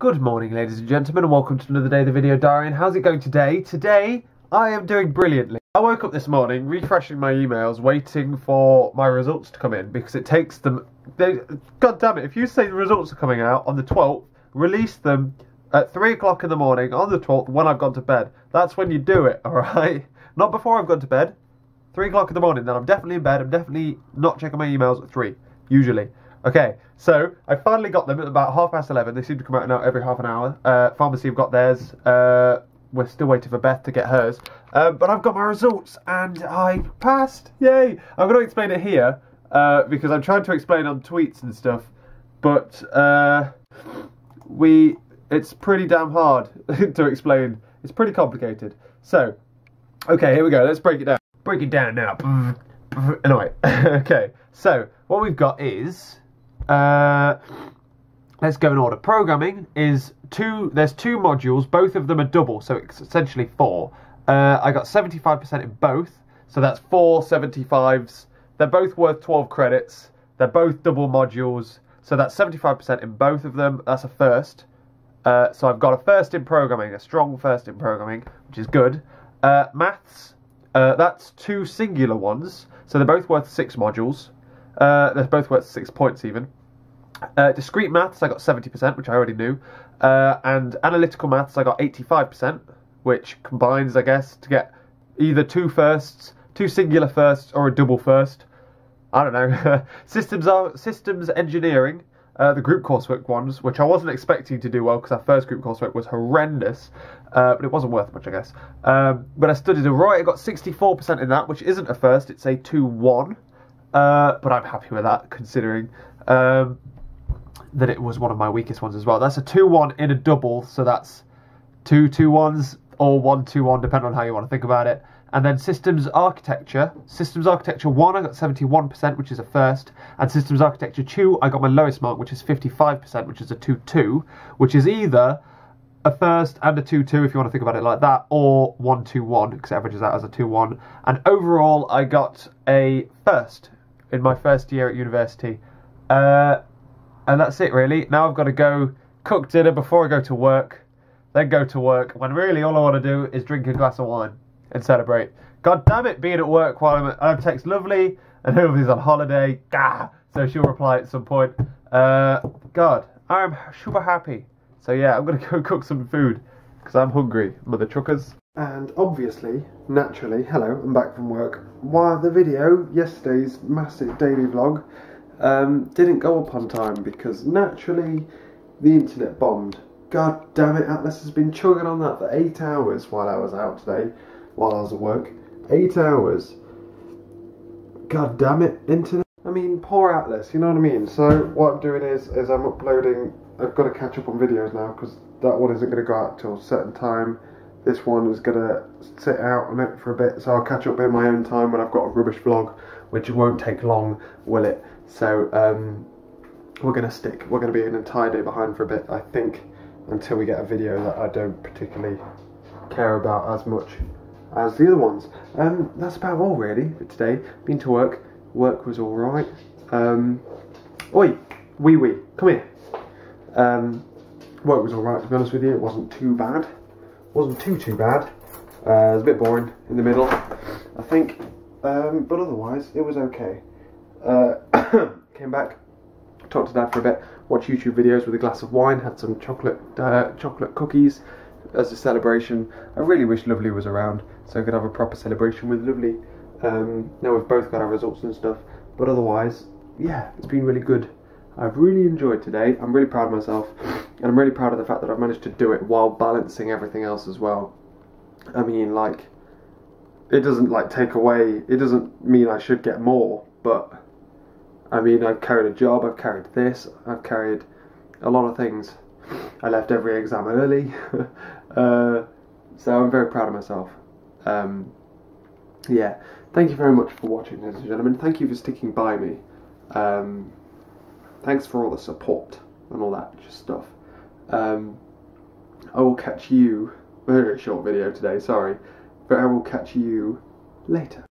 Good morning, ladies and gentlemen, and welcome to another day of the video diary. And how's it going today? Today, I am doing brilliantly. I woke up this morning, refreshing my emails, waiting for my results to come in because it takes them. They, God damn it! If you say the results are coming out on the 12th, release them at three o'clock in the morning on the 12th when I've gone to bed. That's when you do it, all right? Not before I've gone to bed. Three o'clock in the morning, then I'm definitely in bed. I'm definitely not checking my emails at three, usually. Okay, so I finally got them at about half past eleven. They seem to come out now every half an hour. Uh, pharmacy have got theirs. Uh, we're still waiting for Beth to get hers. Um, but I've got my results and I passed. Yay! I'm going to explain it here uh, because I'm trying to explain on tweets and stuff. But uh, we, it's pretty damn hard to explain. It's pretty complicated. So, okay, here we go. Let's break it down. Break it down now. Anyway, okay. So what we've got is uh, let's go in order. Programming is two. There's two modules. Both of them are double, so it's essentially four. Uh, I got 75% in both, so that's four 75s. They're both worth 12 credits. They're both double modules, so that's 75% in both of them. That's a first. Uh, so I've got a first in programming, a strong first in programming, which is good. Uh, maths, uh, that's two singular ones, so they're both worth six modules. Uh, they're both worth six points even. Uh, discrete maths, I got 70%, which I already knew. Uh, and analytical maths, I got 85%, which combines, I guess, to get either two firsts, two singular firsts, or a double first. I don't know. systems are systems engineering, uh, the group coursework ones, which I wasn't expecting to do well because our first group coursework was horrendous, uh, but it wasn't worth much, I guess. Um, but I studied a right, I got 64% in that, which isn't a first, it's a 2 1. Uh, but I'm happy with that considering um, that it was one of my weakest ones as well. That's a 2 1 in a double, so that's two two ones or one two one, depending on how you want to think about it. And then systems architecture, systems architecture one, I got 71%, which is a first, and systems architecture two, I got my lowest mark, which is 55%, which is a 2 2, which is either a first and a 2 2 if you want to think about it like that, or 1 2 1, because it averages out as a 2 1. And overall, I got a first in my first year at university. Uh, and that's it really. Now I've got to go cook dinner before I go to work, then go to work, when really all I want to do is drink a glass of wine and celebrate. God damn it, being at work while I'm at, I'm text Lovely, and Lovely's on holiday, gah, so she'll reply at some point. Uh, God, I'm super happy. So yeah, I'm going to go cook some food, because I'm hungry, mother truckers. And obviously, naturally, hello, I'm back from work. While the video, yesterday's massive daily vlog, um, didn't go up on time because naturally the internet bombed. God damn it, Atlas has been chugging on that for eight hours while I was out today, while I was at work. Eight hours. God damn it, internet. I mean, poor Atlas, you know what I mean? So what I'm doing is, is I'm uploading, I've got to catch up on videos now because that one isn't going to go out till a certain time this one is going to sit out on it for a bit, so I'll catch up in my own time when I've got a rubbish vlog, which won't take long, will it? So um, we're going to stick, we're going to be an entire day behind for a bit, I think, until we get a video that I don't particularly care about as much as the other ones. Um, that's about all really for today. Been to work, work was alright. Um, oi, wee wee, come here. Um, work was alright to be honest with you, it wasn't too bad wasn't too too bad. Uh, it was a bit boring in the middle, I think, um, but otherwise it was okay. Uh, came back, talked to Dad for a bit, watched YouTube videos with a glass of wine, had some chocolate uh, chocolate cookies as a celebration. I really wish Lovely was around so I could have a proper celebration with Lovely. Um, now we've both got our results and stuff, but otherwise, yeah, it's been really good. I've really enjoyed today. I'm really proud of myself, and I'm really proud of the fact that I've managed to do it while balancing everything else as well. I mean, like, it doesn't like take away. It doesn't mean I should get more, but I mean, I've carried a job. I've carried this. I've carried a lot of things. I left every exam early, uh, so I'm very proud of myself. Um, yeah, thank you very much for watching, ladies and gentlemen. Thank you for sticking by me. Um, thanks for all the support and all that stuff. Um, I will catch you, very short video today, sorry, but I will catch you later.